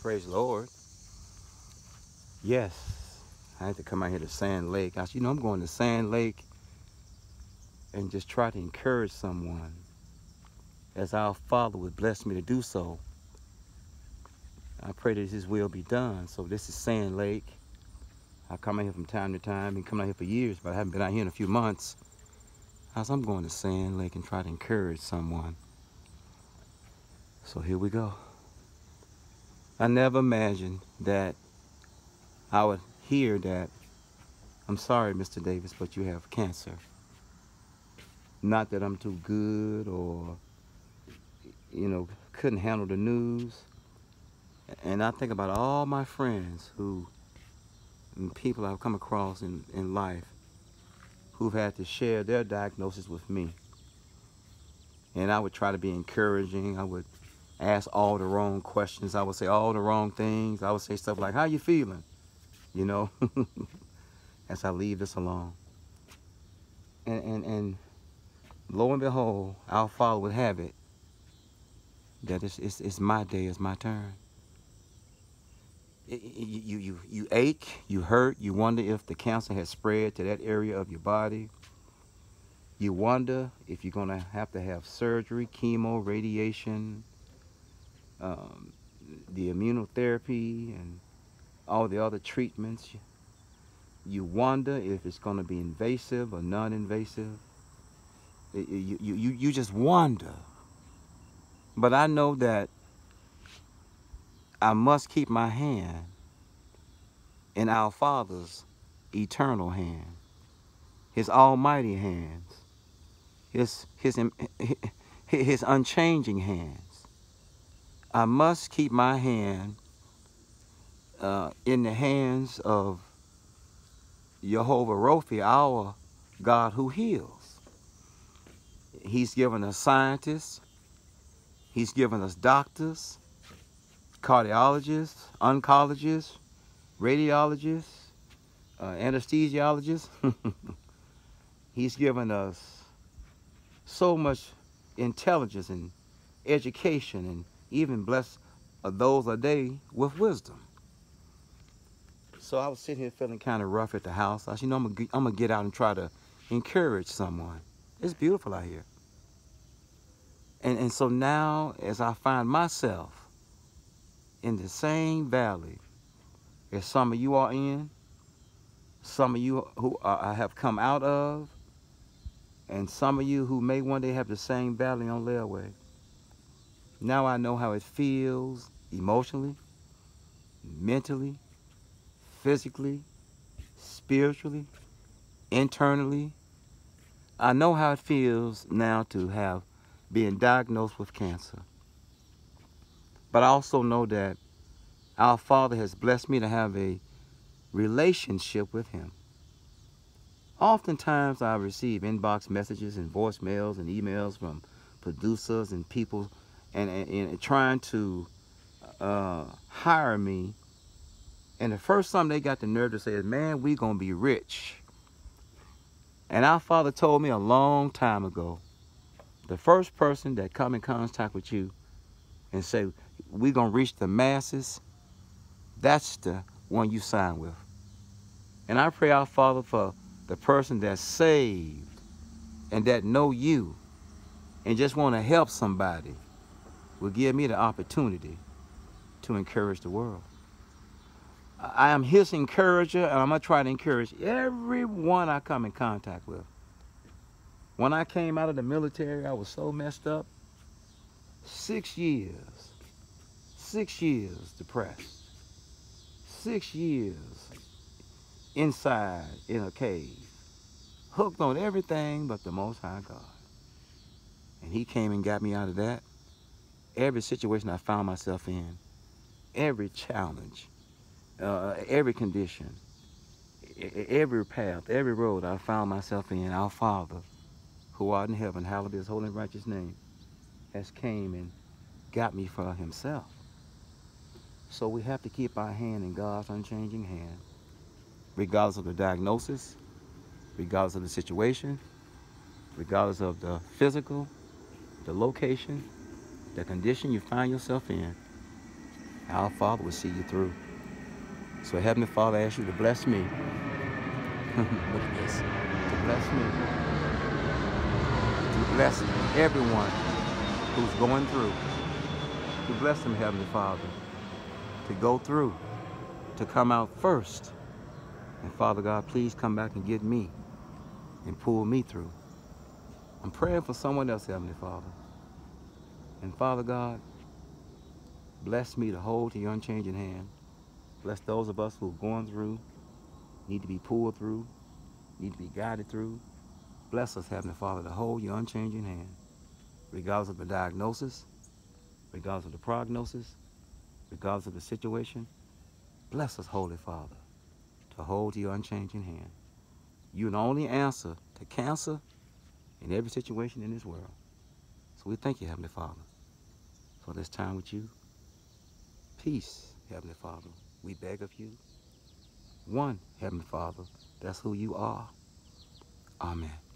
Praise the Lord. Yes, I had to come out here to Sand Lake. I, you know, I'm going to Sand Lake and just try to encourage someone as our Father would bless me to do so. I pray that His will be done. So this is Sand Lake. I come out here from time to time. Been coming out here for years, but I haven't been out here in a few months. As I'm going to Sand Lake and try to encourage someone. So here we go. I never imagined that I would hear that, I'm sorry, Mr. Davis, but you have cancer. Not that I'm too good or, you know, couldn't handle the news. And I think about all my friends who, and people I've come across in, in life who've had to share their diagnosis with me. And I would try to be encouraging. I would ask all the wrong questions. I would say all the wrong things. I would say stuff like, how you feeling? You know, as I leave this alone. And, and, and lo and behold, our Father would have it that it's, it's, it's my day, it's my turn. You, you, you ache, you hurt, you wonder if the cancer has spread to that area of your body. You wonder if you're going to have to have surgery, chemo, radiation, um, the immunotherapy, and all the other treatments. You wonder if it's going to be invasive or non-invasive. You, you, you, you just wonder. But I know that I must keep my hand in our Father's eternal hand, His almighty hands, His, his, his unchanging hands. I must keep my hand uh, in the hands of Jehovah Rophi, our God who heals. He's given us scientists. He's given us doctors, cardiologists, oncologists, radiologists, uh, anesthesiologists. He's given us so much intelligence and education and even bless uh, those a day with wisdom. So I was sitting here feeling kind of rough at the house. I said, you know, I'm I'm gonna get out and try to encourage someone. It's beautiful out here. And, and so now, as I find myself in the same valley as some of you are in, some of you who I have come out of, and some of you who may one day have the same valley on Layaway. Now I know how it feels emotionally, mentally, physically, spiritually, internally. I know how it feels now to have been diagnosed with cancer. But I also know that our Father has blessed me to have a relationship with Him. Oftentimes I receive inbox messages and voicemails and emails from producers and people and, and, and trying to uh, hire me. And the first time they got the nerve to say man, we going to be rich. And our father told me a long time ago, the first person that come in contact with you and say, we going to reach the masses, that's the one you sign with. And I pray our Father for the person that's saved and that know you and just want to help somebody will give me the opportunity to encourage the world. I am his encourager, and I'm going to try to encourage everyone I come in contact with. When I came out of the military, I was so messed up. Six years. Six years depressed. Six years inside in a cave. Hooked on everything but the Most High God. And he came and got me out of that every situation I found myself in, every challenge, uh, every condition, every path, every road I found myself in, our Father, who art in heaven, hallowed be his holy and righteous name, has came and got me for himself. So we have to keep our hand in God's unchanging hand, regardless of the diagnosis, regardless of the situation, regardless of the physical, the location, the condition you find yourself in, Our Father will see you through. So Heavenly Father, I ask you to bless me. Look at this. To bless me. To bless everyone who's going through. To bless them, Heavenly Father. To go through. To come out first. And Father God, please come back and get me and pull me through. I'm praying for someone else, Heavenly Father. And Father God, bless me to hold to your unchanging hand. Bless those of us who are going through, need to be pulled through, need to be guided through. Bless us, Heavenly Father, to hold your unchanging hand, regardless of the diagnosis, regardless of the prognosis, regardless of the situation. Bless us, Holy Father, to hold to your unchanging hand. You're the only answer to cancer in every situation in this world. So we thank you, Heavenly Father, for this time with you. Peace, Heavenly Father, we beg of you. One, Heavenly Father, that's who you are. Amen.